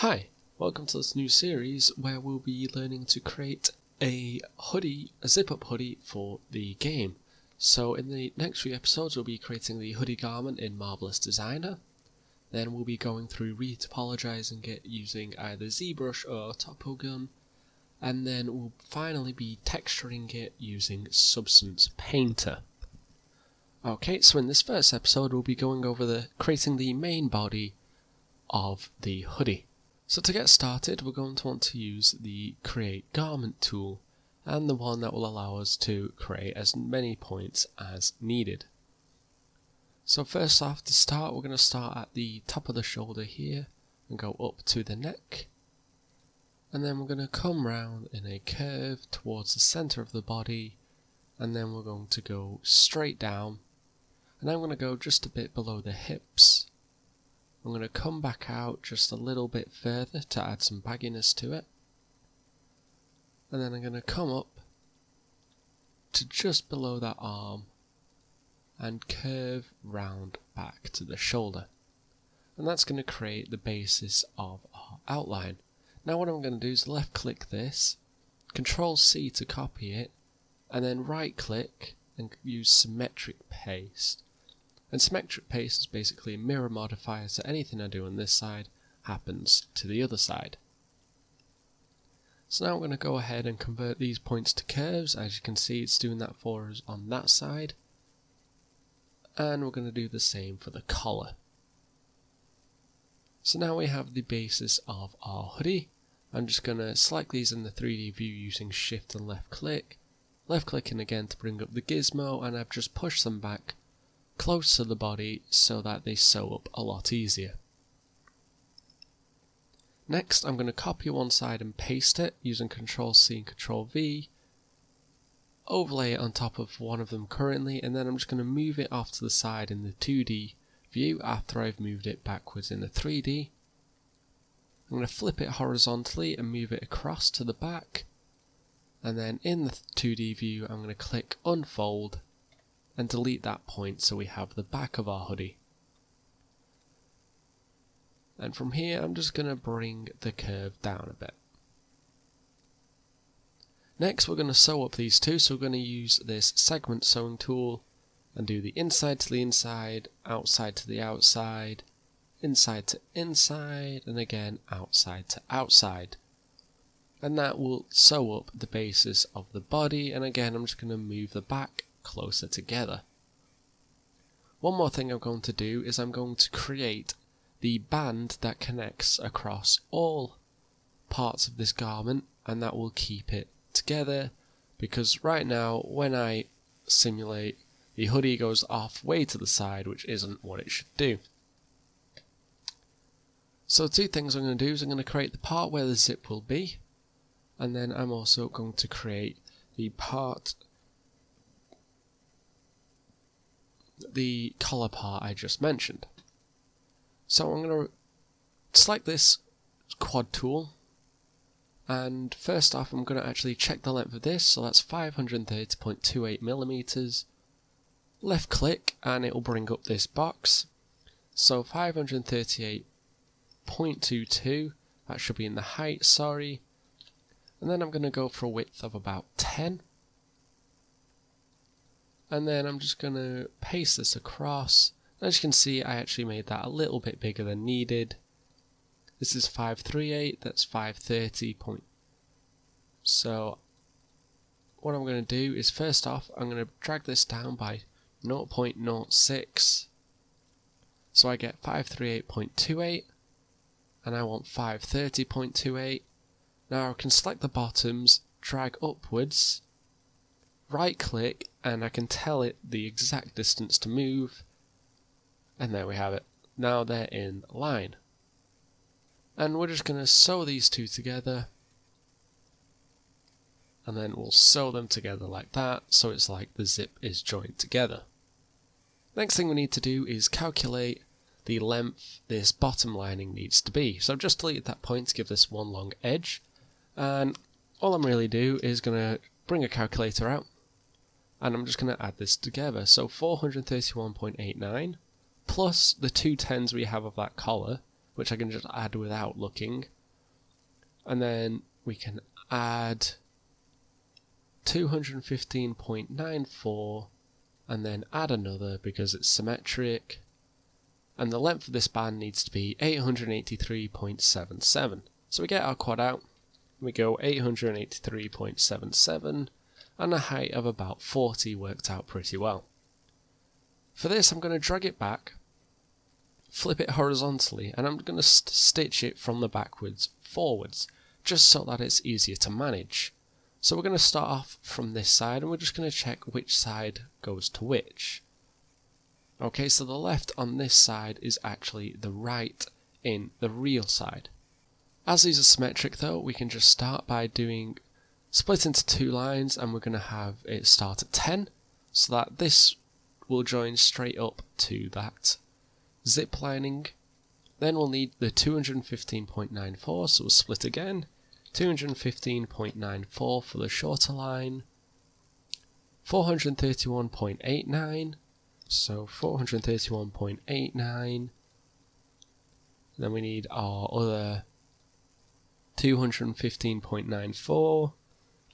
Hi, welcome to this new series where we'll be learning to create a hoodie, a zip up hoodie for the game. So in the next few episodes we'll be creating the hoodie garment in Marvelous Designer. Then we'll be going through retopologizing it using either ZBrush or Topogun. And then we'll finally be texturing it using Substance Painter. Okay, so in this first episode we'll be going over the creating the main body of the hoodie. So to get started we're going to want to use the create garment tool and the one that will allow us to create as many points as needed. So first off to start we're going to start at the top of the shoulder here and go up to the neck. And then we're going to come round in a curve towards the center of the body. And then we're going to go straight down. And I'm going to go just a bit below the hips I'm going to come back out just a little bit further to add some bagginess to it. And then I'm going to come up to just below that arm and curve round back to the shoulder. And that's going to create the basis of our outline. Now what I'm going to do is left click this, control C to copy it, and then right click and use symmetric paste and symmetric paste is basically a mirror modifier, so anything I do on this side happens to the other side. So now I'm going to go ahead and convert these points to curves. As you can see, it's doing that for us on that side. And we're going to do the same for the collar. So now we have the basis of our hoodie. I'm just going to select these in the 3D view using shift and left click. Left clicking again to bring up the gizmo and I've just pushed them back close to the body so that they sew up a lot easier. Next I'm going to copy one side and paste it using Ctrl C and Ctrl V, overlay it on top of one of them currently and then I'm just going to move it off to the side in the 2D view after I've moved it backwards in the 3D. I'm going to flip it horizontally and move it across to the back and then in the 2D view I'm going to click unfold and delete that point so we have the back of our hoodie. And from here I'm just going to bring the curve down a bit. Next we're going to sew up these two, so we're going to use this segment sewing tool and do the inside to the inside, outside to the outside, inside to inside, and again outside to outside. And that will sew up the basis of the body, and again I'm just going to move the back closer together. One more thing I'm going to do is I'm going to create the band that connects across all parts of this garment and that will keep it together because right now when I simulate the hoodie goes off way to the side which isn't what it should do. So two things I'm going to do is I'm going to create the part where the zip will be and then I'm also going to create the part the collar part I just mentioned. So I'm going to select this quad tool and first off I'm going to actually check the length of this. So that's 530.28 millimeters. Left click and it will bring up this box. So 538.22 that should be in the height sorry. And then I'm going to go for a width of about 10 and then I'm just going to paste this across. As you can see, I actually made that a little bit bigger than needed. This is 538, that's 530 point. So what I'm going to do is first off, I'm going to drag this down by 0.06. So I get 538.28 and I want 530.28. Now I can select the bottoms, drag upwards right click and I can tell it the exact distance to move and there we have it. Now they're in line. And we're just going to sew these two together and then we'll sew them together like that so it's like the zip is joined together. Next thing we need to do is calculate the length this bottom lining needs to be. So I've just deleted that point to give this one long edge and all I'm really do is going to bring a calculator out and I'm just going to add this together. So 431.89 plus the two tens we have of that collar, which I can just add without looking. And then we can add 215.94 and then add another because it's symmetric. And the length of this band needs to be 883.77. So we get our quad out, we go 883.77, and a height of about 40 worked out pretty well. For this, I'm going to drag it back, flip it horizontally, and I'm going to st stitch it from the backwards forwards, just so that it's easier to manage. So we're going to start off from this side, and we're just going to check which side goes to which. Okay, so the left on this side is actually the right in the real side. As these are symmetric though, we can just start by doing split into two lines and we're going to have it start at 10 so that this will join straight up to that zip lining. Then we'll need the 215.94 so we'll split again. 215.94 for the shorter line. 431.89 so 431.89 then we need our other 215.94,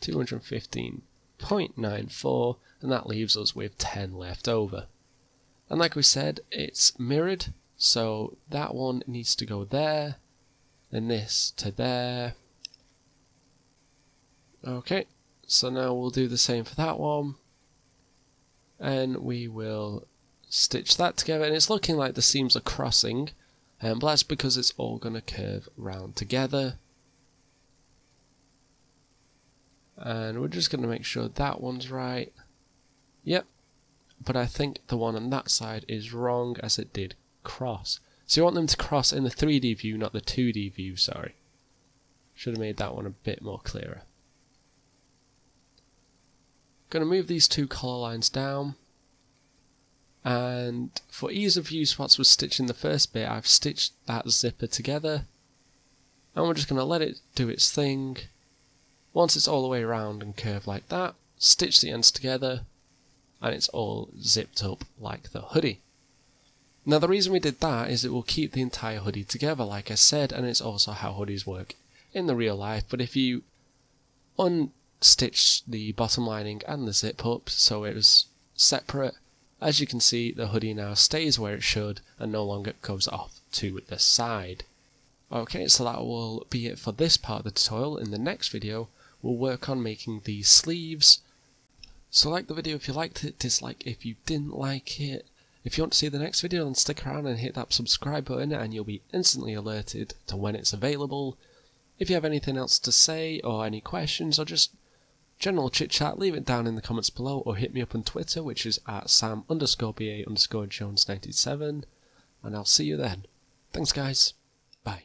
215.94, and that leaves us with 10 left over. And like we said, it's mirrored, so that one needs to go there, then this to there. Okay, so now we'll do the same for that one. And we will stitch that together, and it's looking like the seams are crossing, um, but that's because it's all going to curve round together. And we're just going to make sure that one's right. Yep, but I think the one on that side is wrong as it did cross. So you want them to cross in the 3D view, not the 2D view, sorry. Should have made that one a bit more clearer. Going to move these two collar lines down. And for ease of use, whilst we're stitching the first bit, I've stitched that zipper together. And we're just going to let it do its thing once it's all the way around and curved like that, stitch the ends together and it's all zipped up like the hoodie. Now the reason we did that is it will keep the entire hoodie together like I said and it's also how hoodies work in the real life but if you unstitch the bottom lining and the zip up so it was separate as you can see the hoodie now stays where it should and no longer goes off to the side. Okay so that will be it for this part of the tutorial in the next video we'll work on making these sleeves. So like the video if you liked it, dislike if you didn't like it. If you want to see the next video then stick around and hit that subscribe button and you'll be instantly alerted to when it's available. If you have anything else to say or any questions or just general chit chat, leave it down in the comments below or hit me up on Twitter which is at sam underscore ba underscore jones 97 and I'll see you then. Thanks guys. Bye.